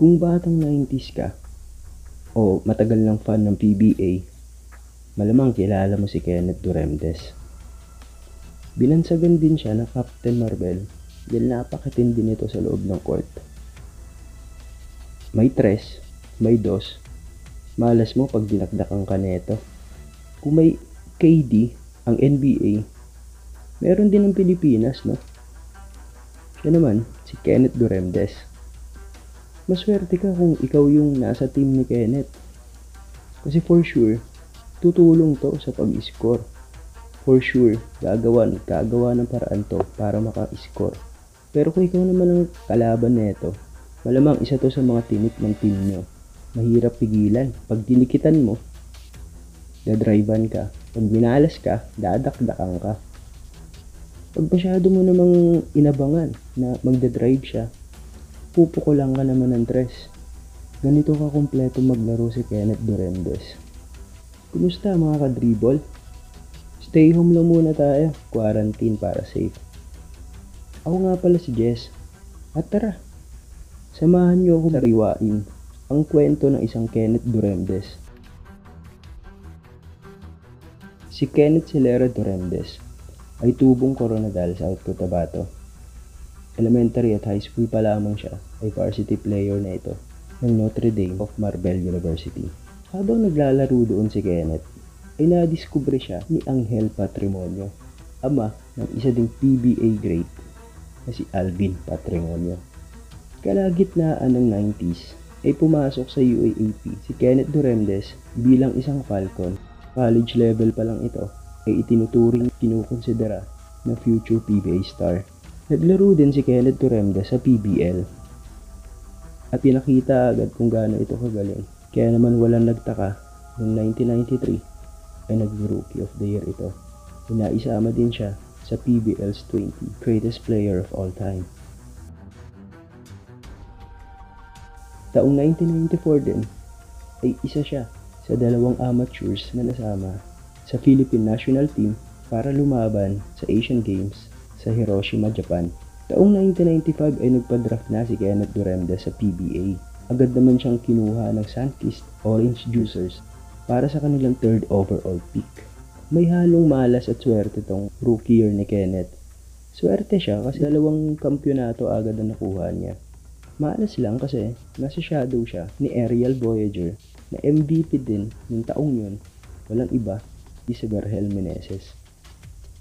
Kung batang 90s ka, o matagal ng fan ng PBA, malamang kilala mo si Kenneth Duremdes. Binansagan din siya ng Captain Marvel dahil napakatindi nito sa loob ng court. May tres, may dos, malas mo pag dinakdakan ka neto. Kung may KD, ang NBA, meron din ng Pilipinas, no? Siya naman, si Kenneth Duremdes. Maswerte ka kung ikaw yung nasa team ni Kenneth. Kasi for sure, tutulong to sa pag-score. For sure, gagawa, gagawa ng paraan to para maka-score. Pero kung ikaw naman ang kalaban nito, malamang isa to sa mga tinik ng team nyo. Mahirap pigilan. Pag dinikitan mo, dadrivean ka. Pag minalas ka, dadakdakan ka. Pag masyado mo namang inabangan na magdadrive siya, pupukulan ka naman ng tres. Ganito ka kumpleto maglaro si Kenneth Duremdes. Kumusta mga ka-dribble? Stay home lang muna tayo. Quarantine para safe. Ako nga pala si Jess. At tara, samahan niyo ako sariwain ang kwento ng isang Kenneth Duremdes. Si Kenneth Silera Duremdes ay tubong Coronadal sa South Cotabato. Elementary at high school pa lamang siya ay varsity player na ito ng Notre Dame of Marbel University. Habang naglalaro doon si Kenneth, ay nadiskubre siya ni Angel Patrimonio, ama ng isa ding PBA great na si Alvin Patrimonio. Kalagitnaan ng 90s ay pumasok sa UAAP si Kenneth Duremdes bilang isang Falcon. College level pa lang ito ay itinuturing kinukonsidera na future PBA star. Naglaro din si Kenneth Duremdes sa PBL at pinakita agad kung gaano ito kagaling. Kaya naman walang nagtaka noong 1993 ay nag-Rookie of the Year ito. Inaisama din siya sa PBL's 20 Greatest Player of All Time. Taong 1994 din ay isa siya sa dalawang amateurs na nasama sa Philippine National Team para lumaban sa Asian Games sa Hiroshima, Japan. Taong 1995 ay nagpa-draft na si Kenneth Duremdes sa PBA. Agad naman siyang kinuha ng Sunkist Orange Juicers para sa kanilang third overall pick. May halong malas at swerte tong rookie year ni Kenneth. Swerte siya kasi dalawang kampyonato agad na nakuha niya. Malas lang kasi nasa shadow siya ni Ariel Voyager na MVP din ng taong yun. Walang iba, Isabel Meneses.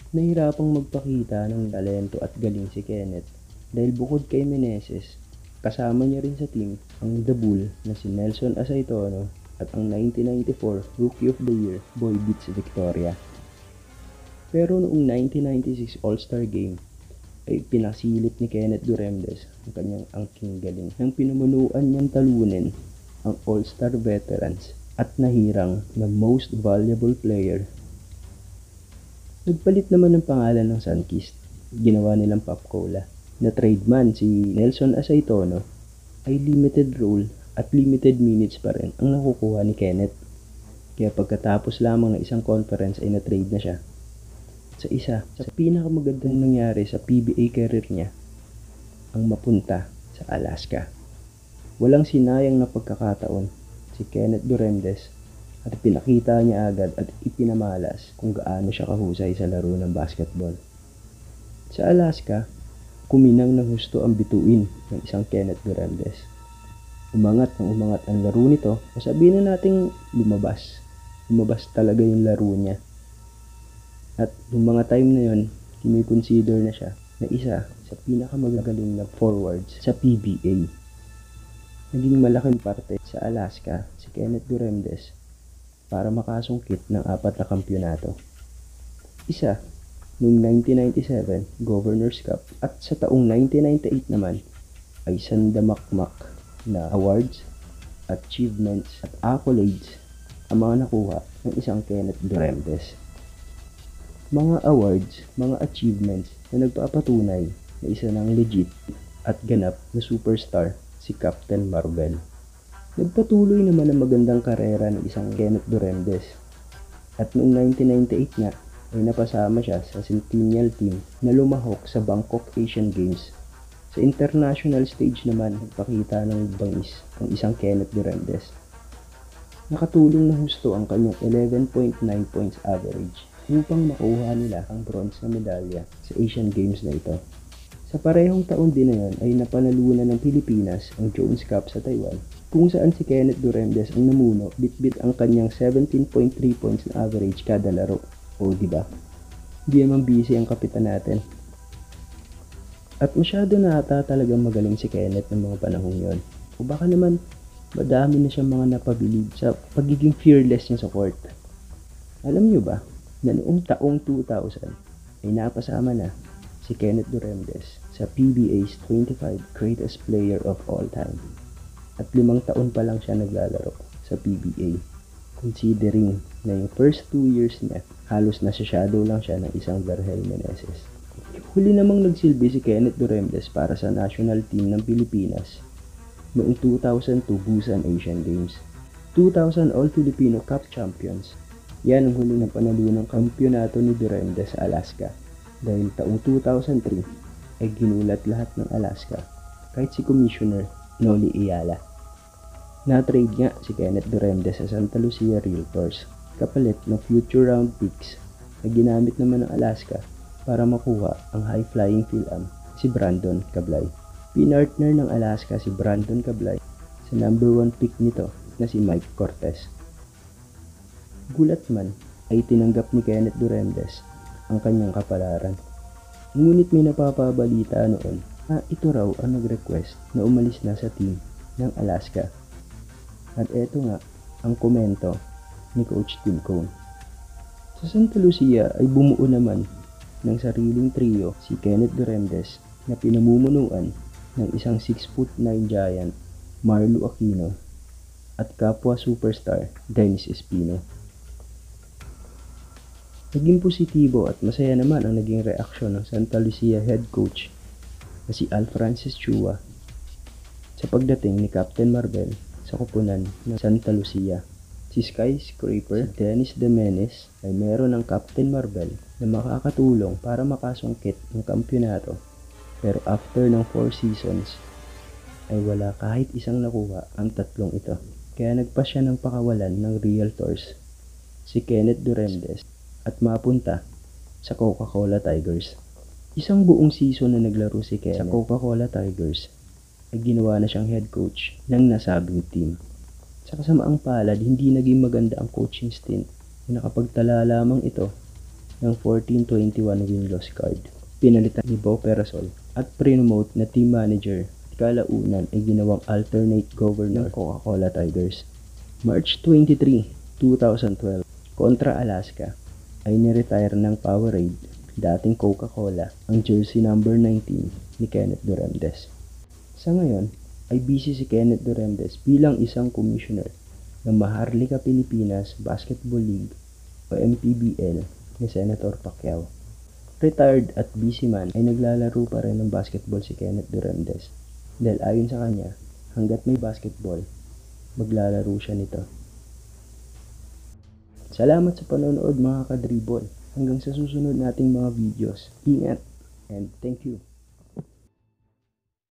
Nahirapang magpakita ng talento at galing si Kenneth dahil bukod kay Meneses, kasama niya rin sa team ang The Bull na si Nelson Asaitono at ang 1994 Rookie of the Year Boy Beats Victoria. Pero noong 1996 All-Star Game ay pinasilip ni Kenneth Duremdes ang kanyang angking galing nang pinumunuan niyang talunin ang All-Star veterans at nahirang na most valuable player Nagpalit naman ng pangalan ng Sunkist. Ginawa nilang Pop Cola. Na trade man si Nelson Asaitono ay limited role at limited minutes pa rin ang nakukuha ni Kenneth. Kaya pagkatapos lamang ng isang conference ay na-trade na siya. Sa isa, sa pinakamagandang nangyari sa PBA career niya, ang mapunta sa Alaska. Walang sinayang na pagkakataon si Kenneth Duremdes at pinakita niya agad at ipinamalas kung gaano siya kahusay sa laro ng basketball. Sa Alaska, kuminang ng husto ang bituin ng isang Kenneth Duremdes. Umangat ng umangat ang laro nito o sabihin na nating lumabas. Lumabas talaga yung laro niya. At yung mga time na yon, kinikonsider na siya na isa sa pinakamagagaling na forwards sa PBA. Naging malaking parte sa Alaska si Kenneth Duremdes para makasungkit ng apat na kampyonato. Isa, noong 1997 Governor's Cup at sa taong 1998 naman ay sandamakmak na awards, achievements at accolades ang mga nakuha ng isang Kenneth Duremdes. Mga awards, mga achievements na nagpapatunay na isa ng legit at ganap na superstar si Captain Marvel. Nagpatuloy naman ang magandang karera ng isang Kenneth Duremdes. At noong 1998 nga, ay napasama siya sa Centennial Team na lumahok sa Bangkok Asian Games Sa international stage naman, nagpakita ng bangis ang isang Kenneth Duremdes. Nakatulong na husto ang kanyang 11.9 points average upang makuha nila ang bronze na medalya sa Asian Games na ito. Sa parehong taon din na yon ay napanalunan ng Pilipinas ang Jones Cup sa Taiwan kung saan si Kenneth Duremdes ang namuno bitbit ang kanyang 17.3 points na average kada laro. O di ba? Di naman busy ang kapitan natin. At masyado na ata talagang magaling si Kenneth ng mga panahong yon. O baka naman madami na siyang mga napabilib sa pagiging fearless niya sa court. Alam niyo ba na noong taong 2000 ay napasama na si Kenneth Duremdes sa PBA's 25 Greatest Player of All Time. At limang taon pa lang siya naglalaro sa PBA. Considering na yung first two years niya, halos nasa shadow lang siya ng isang Vergel Meneses. Huli namang nagsilbi si Kenneth Duremdes para sa national team ng Pilipinas noong 2002 Busan Asian Games. 2000 All-Filipino Cup Champions. Yan ang huli na panalo ng kampyonato ni Duremdes sa Alaska dahil taong 2003 ay ginulat lahat ng Alaska kahit si Commissioner Noli Ayala. Na-trade nga si Kenneth Duremdes sa Santa Lucia Realtors kapalit ng future round picks na ginamit naman ng Alaska para makuha ang high-flying Phil-Am si Brandon Cablay. Pinartner ng Alaska si Brandon Cablay sa number 1 pick nito na si Mike Cortez. Gulat man ay tinanggap ni Kenneth Duremdes ang kanyang kapalaran. Ngunit may napapabalita noon na ito raw ang nag-request na umalis na sa team ng Alaska. At eto nga ang komento ni Coach Tim Cone. Sa Santa Lucia ay bumuo naman ng sariling trio si Kenneth Duremdes na pinamumunuan ng isang 6 foot 9 giant Marlo Aquino at kapwa superstar Dennis Espino. Naging positibo at masaya naman ang naging reaksyon ng Santa Lucia head coach na si Al Francis Chua sa pagdating ni Captain Marvel sa kupunan ng Santa Lucia. Si Skyscraper, Dennis Demenes ay meron ng Captain Marvel na makakatulong para makasungkit ng kampyonato. Pero after ng 4 seasons ay wala kahit isang nakuha ang tatlong ito. Kaya nagpa siya ng pakawalan ng Realtors si Kenneth Duremdes at mapunta sa Coca-Cola Tigers. Isang buong season na naglaro si Kenneth sa Coca-Cola Tigers ay ginawa na siyang head coach ng nasabing team. Sa kasamaang palad, hindi naging maganda ang coaching stint na nakapagtala lamang ito ng 14-21 win-loss card. Pinalitan ni Bo Perasol at pre-promote na team manager kalaunan ay ginawang alternate governor ng Coca-Cola Tigers. March 23, 2012, kontra Alaska, ay niretire ng Powerade, dating Coca-Cola, ang jersey number 19 ni Kenneth Duremdes. Sa ngayon, ay busy si Kenneth Duremdes bilang isang commissioner ng Maharlika Pilipinas Basketball League o MPBL ni Senator Pacquiao. Retired at busy man ay naglalaro pa rin ng basketball si Kenneth Duremdes dahil ayon sa kanya, hanggat may basketball, maglalaro siya nito. Salamat sa panonood mga kadribol. Hanggang sa susunod nating mga videos. Ingat and thank you.